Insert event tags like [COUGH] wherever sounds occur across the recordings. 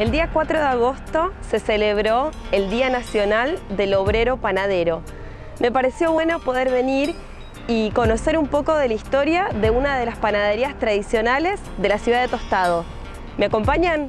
El día 4 de agosto se celebró el Día Nacional del Obrero Panadero. Me pareció bueno poder venir y conocer un poco de la historia de una de las panaderías tradicionales de la ciudad de Tostado. ¿Me acompañan?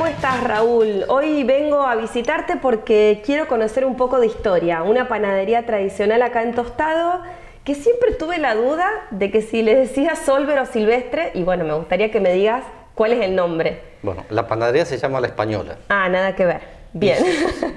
¿Cómo estás Raúl? Hoy vengo a visitarte porque quiero conocer un poco de historia, una panadería tradicional acá en Tostado que siempre tuve la duda de que si le decía Solver o Silvestre, y bueno, me gustaría que me digas cuál es el nombre. Bueno, la panadería se llama La Española. Ah, nada que ver. Bien.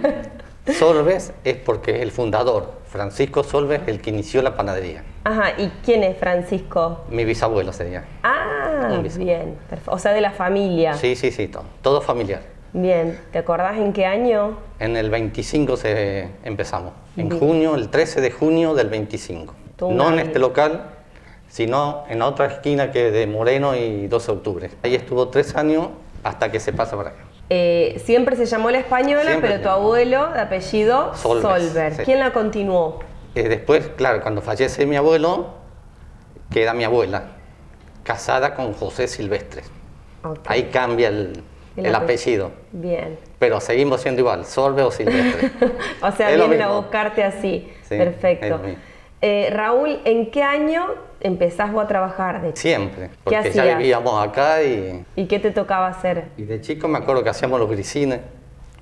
[LAUGHS] Solves es porque es el fundador, Francisco Solves, el que inició la panadería. Ajá, ¿y quién es Francisco? Mi bisabuelo sería. Ah, Bisabuelo. bien. O sea, de la familia. Sí, sí, sí, todo, todo familiar. Bien. ¿Te acordás en qué año? En el 25 se empezamos, en Bien. junio, el 13 de junio del 25. Todo un No en este local, sino en otra esquina que es de Moreno y 12 de octubre. Ahí estuvo tres años hasta que se pasa para acá. Eh, siempre se llamó La Española, Siempre pero tu abuelo de apellido Solves, Solver. sí. ¿Quién la continuó? Eh, después, claro, cuando fallece mi abuelo, queda mi abuela, casada con José Silvestre. Ok. Ahí cambia el, El el apellido. apellido. Bien. Pero seguimos siendo igual, Solve o Silvestre. [LAUGHS] O sea, Es vienen a buscarte así. Sí, Perfecto. Eh, Raúl, ¿en qué año empezás vos a trabajar? De Siempre, porque ya hacías? vivíamos acá y, ¿Y qué te tocaba hacer? y de chico me acuerdo que hacíamos los grisines.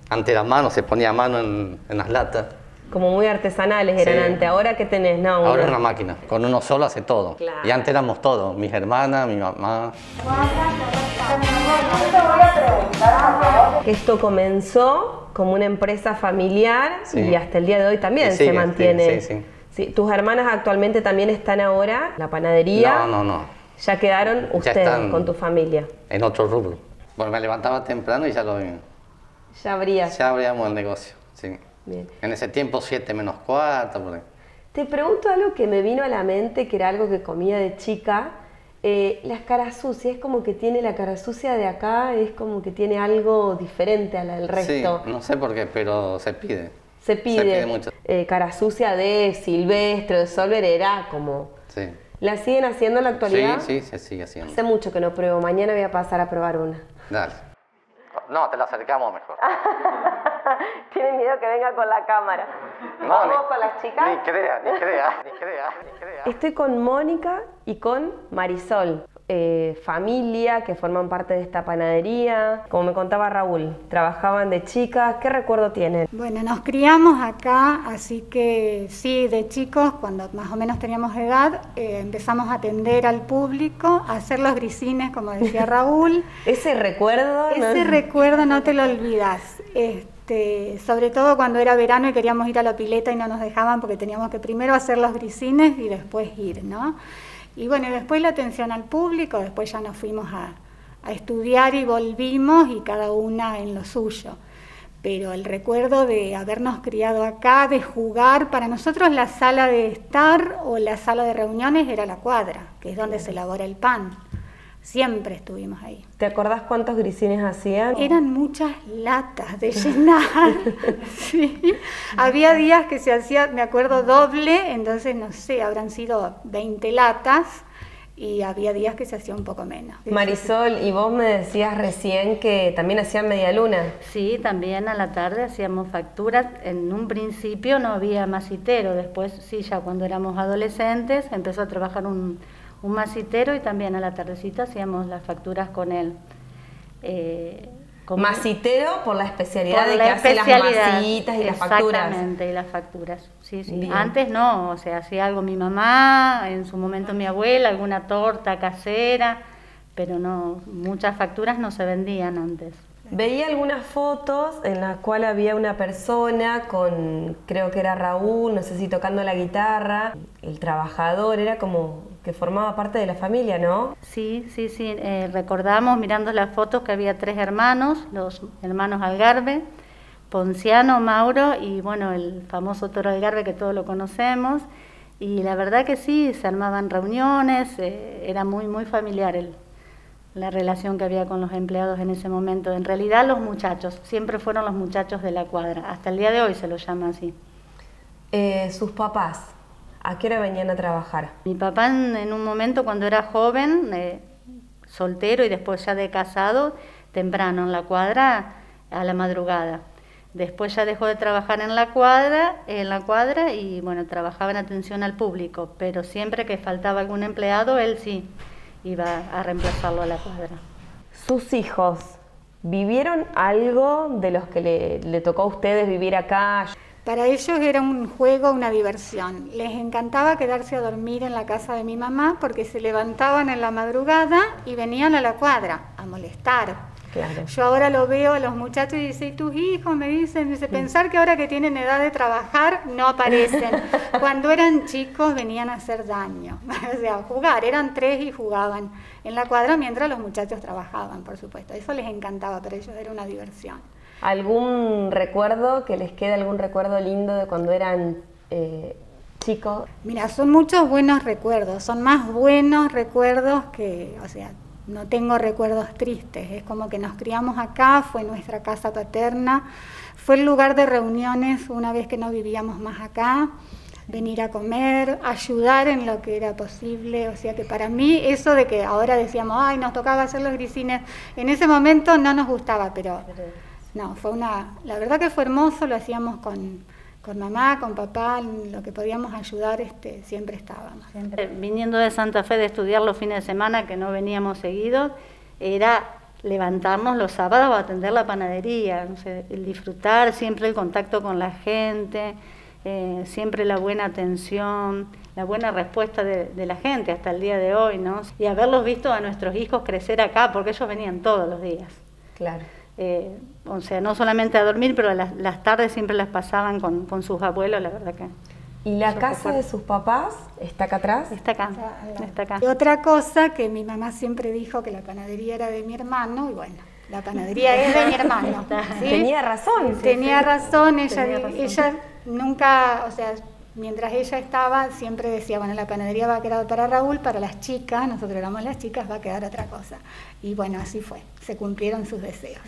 Antes la mano, se ponía mano en, en las latas. Como muy artesanales eran Sí. antes. ¿Ahora qué tenés? No, Ahora una- es una máquina, con uno solo hace todo. Claro. Y antes éramos todos, mis hermanas, mi mamá. Que esto comenzó como una empresa familiar Sí. y hasta el día de hoy también Y se sigue, mantiene. sí, sí, Sí, ¿Tus hermanas actualmente también están ahora en la panadería? No, no, no, Ya quedaron ustedes están- con tu familia. en otro rubro. Bueno, me levantaba temprano y ya lo Ya habría. ya abríamos el negocio. Sí. Bien. En ese tiempo, 7 menos cuarto, por ahí. Te pregunto algo que me vino a la mente, que era algo que comía de chica. Eh, las caras sucias, es como que tiene la cara sucia de acá, es como que tiene algo diferente a la del resto. Sí, no sé por qué, pero se pide. Se pide, pide mucho. eh, cara sucia de Silvestre, de Solver, era como... Sí. ¿La siguen haciendo en la Sí, actualidad? sí, se sigue haciendo. Hace mucho que no pruebo, mañana voy a pasar a probar una. Dale. No, te la acercamos mejor. [LAUGHS] [LAUGHS] Tienen miedo que venga con la cámara. No, ¿Vamos ni- con las chicas? Ni crea, ni crea, ni crea, ni crea. Estoy con Mónica y con Marisol, eh, familia que forman parte de esta panadería. Como me contaba Raúl, trabajaban de chicas. ¿Qué recuerdo tienen? Bueno, nos criamos acá, así que sí, de chicos, cuando más o menos teníamos edad, eh, empezamos a atender al público, a hacer los grisines, como decía [LAUGHS] Raúl. Ese recuerdo. ¿no? Ese recuerdo no te lo olvidas. Este, sobre todo cuando era verano y queríamos ir a la pileta y no nos dejaban porque teníamos que primero hacer los grisines y después ir, ¿no? Y bueno, después la atención al público, después ya nos fuimos a, a estudiar y volvimos y cada una en lo suyo. Pero el recuerdo de habernos criado acá, de jugar, para nosotros la sala de estar o la sala de reuniones era la cuadra, que es donde se elabora el pan. Siempre estuvimos ahí. ¿Te acordás cuántos grisines hacían? Eran muchas latas de llenar. [LAUGHS] sí. Había días que se hacía, me acuerdo, doble, entonces no sé, habrán sido 20 latas y había días que se hacía un poco menos. Marisol, y vos me decías recién que también hacían media luna. Sí, también a la tarde hacíamos facturas. En un principio no había masitero, después sí, ya cuando éramos adolescentes empezó a trabajar un, un masitero y también a la tardecita hacíamos las facturas con él. Eh, por la especialidad por de la que hace las masitas y las facturas. Exactamente, y las facturas. Sí, sí. Bien. Antes no, o sea, hacía algo mi mamá, en su momento mi abuela, alguna torta casera, pero no, muchas facturas no se vendían antes. Veía algunas fotos en las cuales había una persona con, creo que era Raúl, no sé si tocando la guitarra, el trabajador, era como que formaba parte de la familia, ¿no? Sí, sí, sí. eh, recordamos mirando las fotos que había tres hermanos, los hermanos Algarve, Ponciano, Mauro y bueno, el famoso Toro Algarve que todos lo conocemos. Y la verdad que sí, se armaban reuniones, eh, era muy, muy familiar el, la relación que había con los empleados en ese momento. En realidad los muchachos, siempre fueron los muchachos de la cuadra, hasta el día de hoy se los llama así. Eh, sus papás, ¿a qué hora venían a trabajar? Mi papá en, un momento cuando era joven, eh, soltero y después ya de casado, temprano en la cuadra, a la madrugada. Después ya dejó de trabajar en la cuadra, en la cuadra y bueno, trabajaba en atención al público, pero siempre que faltaba algún empleado, él sí iba a reemplazarlo a la cuadra. Sus hijos, ¿vivieron algo de los que le, le tocó a ustedes vivir acá? Para ellos era un juego, una diversión. Les encantaba quedarse a dormir en la casa de mi mamá porque se levantaban en la madrugada y venían a la cuadra a molestar, yo ahora lo veo a los muchachos y dice, ¿y tus hijos? Me dicen, dice, pensar que ahora que tienen edad de trabajar no aparecen. [LAUGHS] Cuando eran chicos venían a hacer daño, [LAUGHS] o sea, jugar, eran tres y jugaban en la cuadra mientras los muchachos trabajaban, por supuesto. Eso les encantaba, para ellos era una diversión. ¿Algún recuerdo que les quede, algún recuerdo lindo de cuando eran eh, chicos? Mira, son muchos buenos recuerdos, son más buenos recuerdos que, o sea, no tengo recuerdos tristes, es como que nos criamos acá, fue nuestra casa paterna, fue el lugar de reuniones una vez que no vivíamos más acá, venir a comer, ayudar en lo que era posible, o sea que para mí eso de que ahora decíamos, ay, nos tocaba hacer los grisines, en ese momento no nos gustaba, pero no, fue una, la verdad que fue hermoso, lo hacíamos con con mamá, con papá, lo que podíamos ayudar, este, siempre estábamos. Viniendo de Santa Fe de estudiar los fines de semana, que no veníamos seguidos, era levantarnos los sábados a atender la panadería, el disfrutar, siempre el contacto con la gente, eh, siempre la buena atención, la buena respuesta de, la gente hasta el día de hoy, ¿no? Y haberlos visto a nuestros hijos crecer acá, porque ellos venían todos los días. Claro. Eh, o sea, no solamente a dormir, pero las, tardes siempre las pasaban con, sus abuelos, la verdad que... ¿Y la casa de sus papás está acá atrás? Está acá, está acá. Y otra cosa que mi mamá siempre dijo que la panadería era de mi hermano, y bueno, la panadería es de mi hermano. [LAUGHS] Tenía razón. Tenía razón, ella, ella nunca, o sea, mientras ella estaba, siempre decía, bueno, la panadería va a quedar para Raúl, para las chicas, nosotros éramos las chicas, va a quedar otra cosa. Y bueno, así fue, se cumplieron sus deseos.